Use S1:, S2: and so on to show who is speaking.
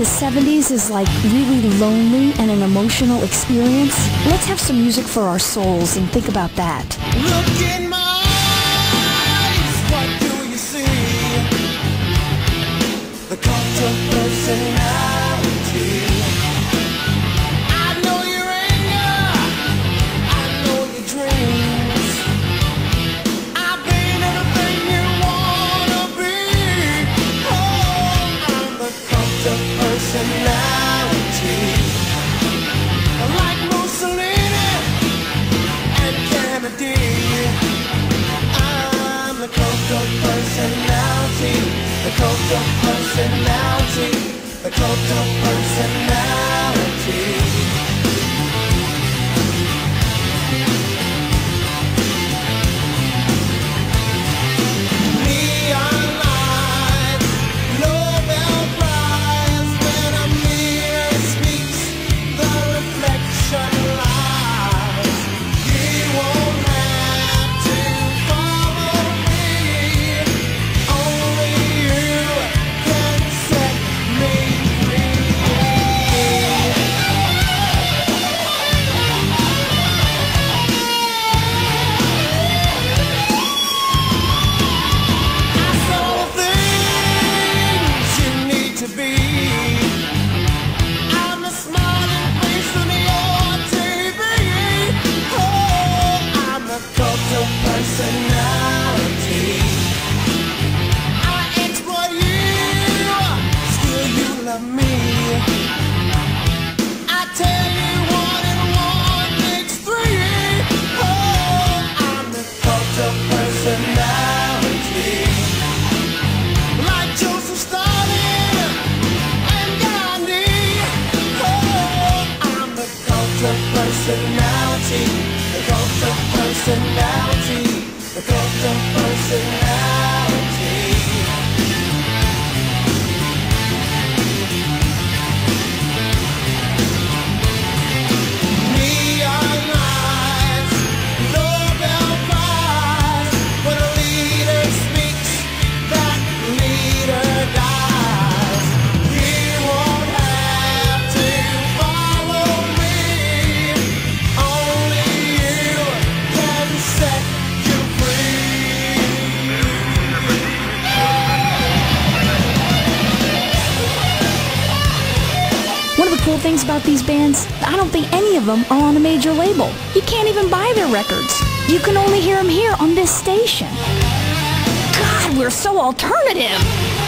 S1: the 70s is like really lonely and an emotional experience, let's have some music for our souls and think about that.
S2: Eyes? The cult of personality. The cult cult of personality. The cult of personality. The cult of personality.
S1: Cool things about these bands, I don't think any of them are on a major label. You can't even buy their records. You can only hear them here on this station. God, we're so alternative.